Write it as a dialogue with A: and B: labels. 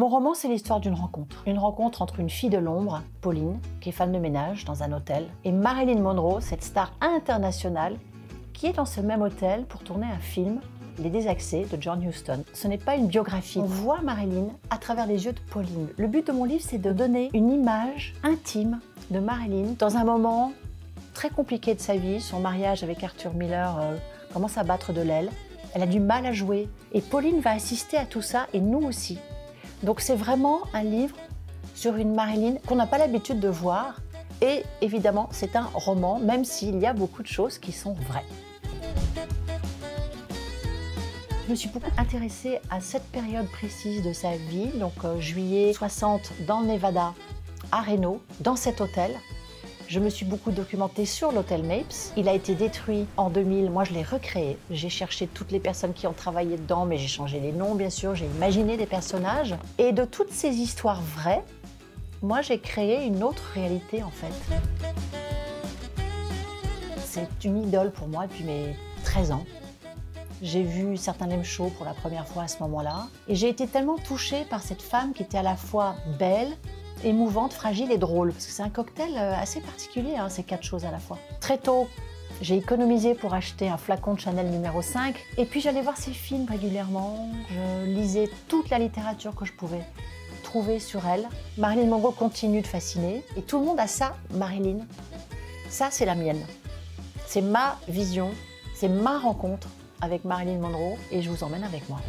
A: Mon roman, c'est l'histoire d'une rencontre. Une rencontre entre une fille de l'ombre, Pauline, qui est femme de ménage dans un hôtel, et Marilyn Monroe, cette star internationale, qui est dans ce même hôtel pour tourner un film les Désaxés de John Huston. Ce n'est pas une biographie. On voit Marilyn à travers les yeux de Pauline. Le but de mon livre, c'est de donner une image intime de Marilyn dans un moment très compliqué de sa vie. Son mariage avec Arthur Miller euh, commence à battre de l'aile. Elle a du mal à jouer. Et Pauline va assister à tout ça, et nous aussi. Donc c'est vraiment un livre sur une Marilyn qu'on n'a pas l'habitude de voir. Et évidemment, c'est un roman, même s'il y a beaucoup de choses qui sont vraies. Je me suis beaucoup intéressée à cette période précise de sa vie, donc euh, juillet 60 dans Nevada, à Reno, dans cet hôtel. Je me suis beaucoup documentée sur l'hôtel Mapes. Il a été détruit en 2000. Moi, je l'ai recréé. J'ai cherché toutes les personnes qui ont travaillé dedans, mais j'ai changé les noms, bien sûr. J'ai imaginé des personnages. Et de toutes ces histoires vraies, moi, j'ai créé une autre réalité, en fait. C'est une idole pour moi depuis mes 13 ans. J'ai vu certains Lem Show pour la première fois à ce moment-là. Et j'ai été tellement touchée par cette femme qui était à la fois belle, émouvante, fragile et drôle. Parce que c'est un cocktail euh, assez particulier, hein, ces quatre choses à la fois. Très tôt, j'ai économisé pour acheter un flacon de Chanel numéro 5. Et puis j'allais voir ses films régulièrement. Je lisais toute la littérature que je pouvais trouver sur elle. Marilyn Monroe continue de fasciner. Et tout le monde a ça, Marilyn. Ça, c'est la mienne. C'est ma vision, c'est ma rencontre avec Marilyn Monroe et je vous emmène avec moi.